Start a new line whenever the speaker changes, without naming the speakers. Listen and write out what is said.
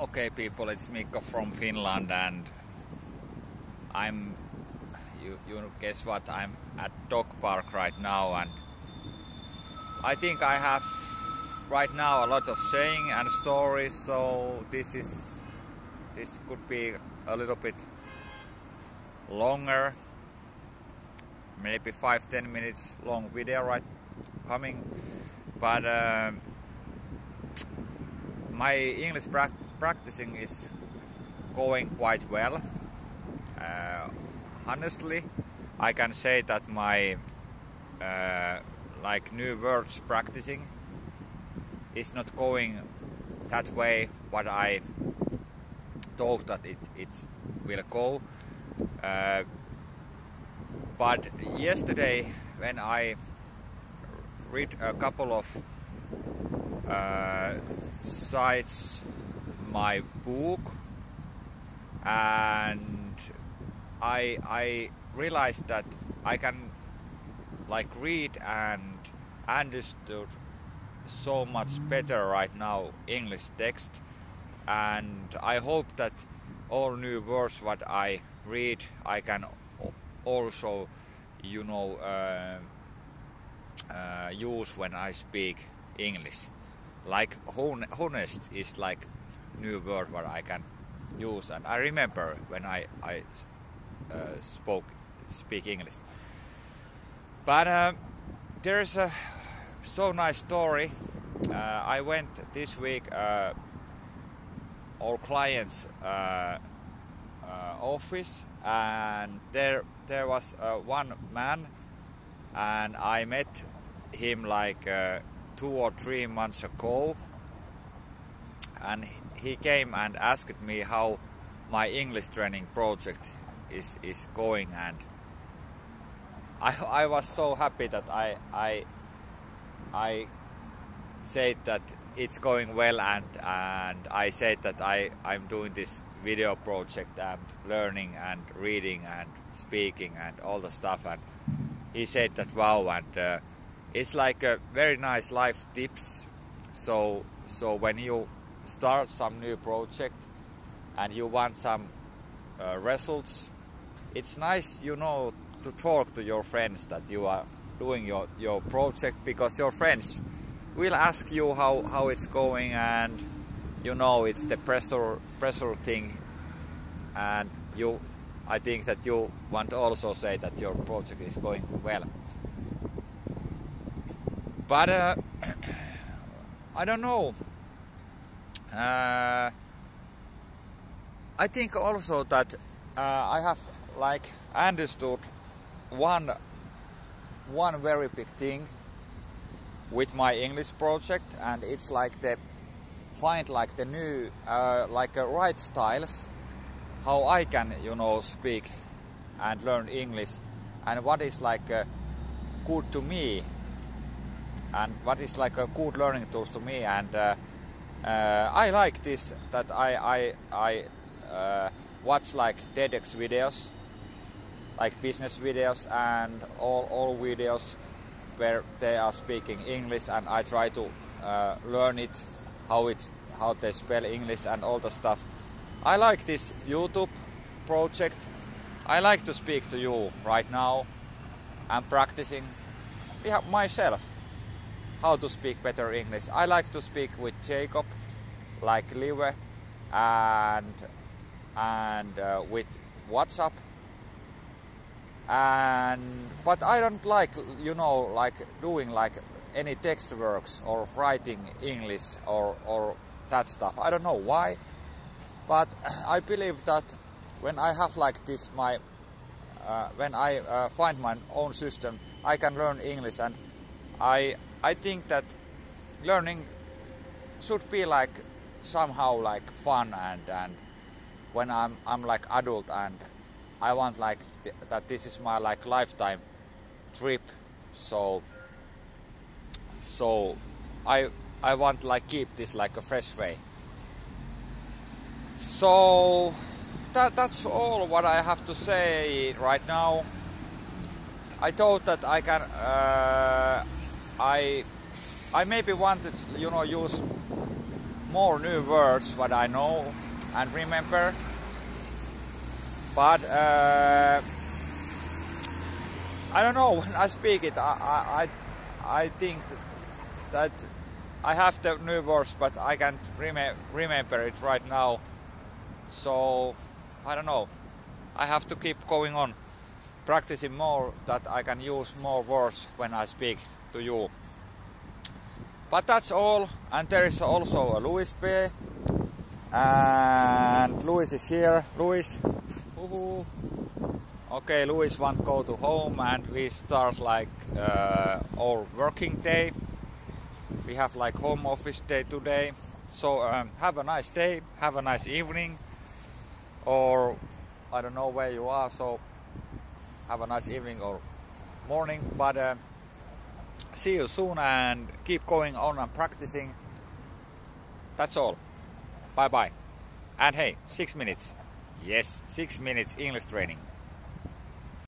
Okay, people, it's Mikko from Finland, and I'm. You, you guess what? I'm at dog park right now, and I think I have right now a lot of saying and stories. So this is this could be a little bit longer, maybe five ten minutes long video right coming, but. Um, my English practicing is going quite well. Uh, honestly, I can say that my uh, like new words practicing is not going that way what I thought that it, it will go. Uh, but yesterday when I read a couple of uh, sites my book and I I realized that I can like read and understood so much better right now English text and I hope that all new words what I read I can also you know uh, uh, use when I speak English. Like honest is like new word what I can use. And I remember when I, I uh, spoke speak English. But uh, there's a so nice story. Uh, I went this week uh, our client's uh, uh, office. And there there was one man. And I met him like two or three months ago. And he came and asked me how my English training project is, is going and I, I was so happy that I, I, I said that it's going well and, and I said that I, I'm doing this video project and learning and reading and speaking and all the stuff and he said that wow and uh, it's like a very nice life tips. So so when you start some new project and you want some uh, results it's nice you know to talk to your friends that you are doing your your project because your friends will ask you how how it's going and you know it's the pressure pressure thing and you I think that you want to also say that your project is going well but uh, I don't know. Uh, I think also that uh, I have like understood one one very big thing with my English project, and it's like the find like the new uh, like uh, right styles how I can you know speak and learn English and what is like uh, good to me and what is like a good learning tools to me and uh, I like this that I I, I uh, watch like TEDx videos like business videos and all, all videos where they are speaking English and I try to uh, learn it how it's how they spell English and all the stuff. I like this YouTube project. I like to speak to you right now. I'm practicing. Myself how to speak better English. I like to speak with Jacob, like Live, and and uh, with WhatsApp. And but I don't like you know like doing like any text works or writing English or or that stuff. I don't know why, but I believe that when I have like this my uh, when I uh, find my own system, I can learn English and I I think that learning should be like somehow like fun and and when I'm I'm like adult and I want like th that this is my like lifetime trip. So so I I want like keep this like a fresh way. So that that's all what I have to say right now. I thought that I can uh, I I maybe wanted you know use more new words what I know and remember. But uh, I don't know when I speak it. I I I think that I have the new words, but I can't rem remember it right now. So I don't know. I have to keep going on practicing more that I can use more words when I speak to you. But that's all, and there is also a Louis B. And Louis is here. Louis, okay, Louis want go to home, and we start like uh, our working day. We have like home office day today. So um, have a nice day, have a nice evening, or I don't know where you are. So have a nice evening or morning. But uh, see you soon and keep going on and practicing. That's all. Bye bye. And hey, six minutes. Yes, six minutes English training.